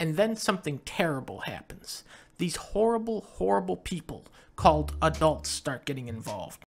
And then something terrible happens. These horrible, horrible people called adults start getting involved.